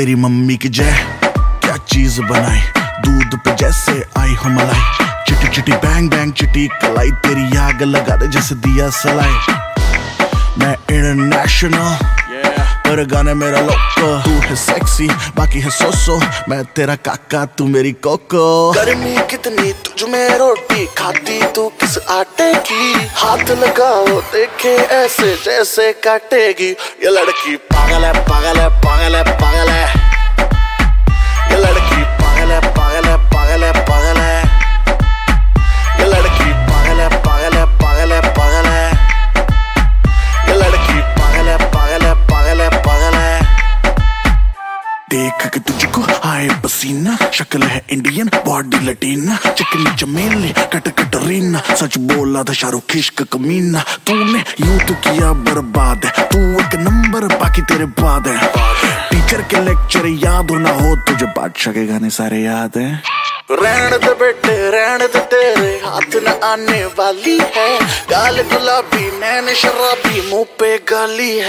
तेरी मम्मी की जय। क्या चीज़ बनाई? दूध पे जैसे आई हो मलाई चिटी चिटी बैंग बैंग चिटी कलाई। तेरी आग लगा दे जैसे दिया सलाई। मैं इंटरनेशनल पर गाने मेरा लोको तू है सेक्सी बाकी है सोसो मैं तेरा काका, तू मेरी कोको गर्मी कितनी तुझ में रोटी खाती? तू किस आटे की? हाथ लगाओ, देखे ऐसे जैसे काटेगी। ये लड़की पागल है पागल है पागल है पागल है। देख के तुझको आए पसीना। शक्ल है इंडियन बॉडी लटीना। चिकनी चमेली, कट कटरीना सच बोला था शाहरुख, इश्क कमीना। तूने यूँ तो किया बर्बाद है। तू एक नंबर, बाकी तेरे बाद है। टीचर के लेक्चर याद हो ना हो तुझे। बादशाह के गाने सारे याद है। रहन दे बेटे, रहन दे तेरे। हाथ न आने वाली है। गाल गुलाबी, नैन शराबी, मुँह पे गाली है।